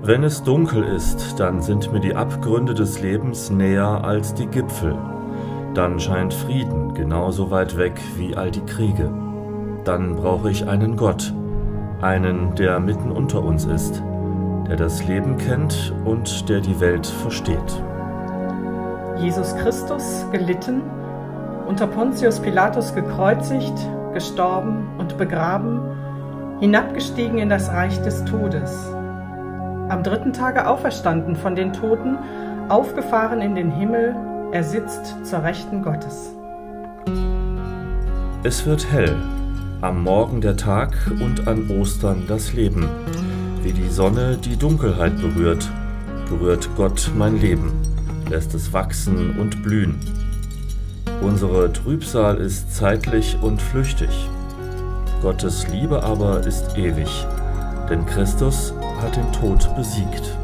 Wenn es dunkel ist, dann sind mir die Abgründe des Lebens näher als die Gipfel. Dann scheint Frieden genauso weit weg wie all die Kriege. Dann brauche ich einen Gott, einen, der mitten unter uns ist, der das Leben kennt und der die Welt versteht. Jesus Christus gelitten, unter Pontius Pilatus gekreuzigt, gestorben und begraben, hinabgestiegen in das Reich des Todes am dritten Tage auferstanden von den Toten, aufgefahren in den Himmel, er sitzt zur Rechten Gottes. Es wird hell, am Morgen der Tag und an Ostern das Leben. Wie die Sonne die Dunkelheit berührt, berührt Gott mein Leben, lässt es wachsen und blühen. Unsere Trübsal ist zeitlich und flüchtig. Gottes Liebe aber ist ewig, denn Christus hat den Tod besiegt.